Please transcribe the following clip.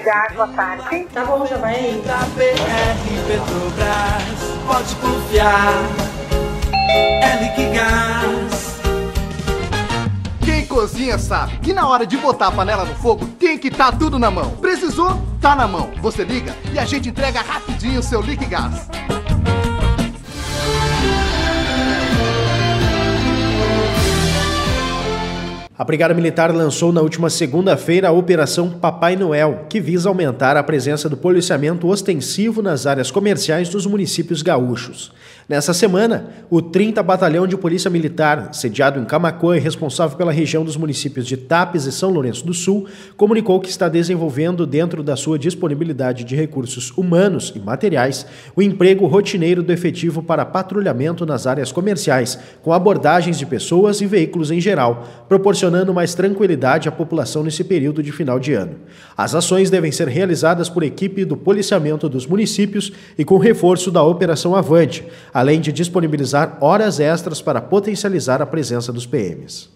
Gás, boa tarde. Tá bom, já vai aí. Da BR Petrobras, pode confiar. É Liquigás. Quem cozinha sabe que na hora de botar a panela no fogo tem que estar tudo na mão. Precisou? Tá na mão. Você liga e a gente entrega rapidinho o seu Liquigás. A Brigada Militar lançou na última segunda-feira a Operação Papai Noel, que visa aumentar a presença do policiamento ostensivo nas áreas comerciais dos municípios gaúchos. Nessa semana, o 30 Batalhão de Polícia Militar, sediado em Camacuã e responsável pela região dos municípios de Tapes e São Lourenço do Sul, comunicou que está desenvolvendo, dentro da sua disponibilidade de recursos humanos e materiais, o emprego rotineiro do efetivo para patrulhamento nas áreas comerciais, com abordagens de pessoas e veículos em geral, proporcionando mais tranquilidade à população nesse período de final de ano. As ações devem ser realizadas por equipe do policiamento dos municípios e com reforço da Operação Avante além de disponibilizar horas extras para potencializar a presença dos PMs.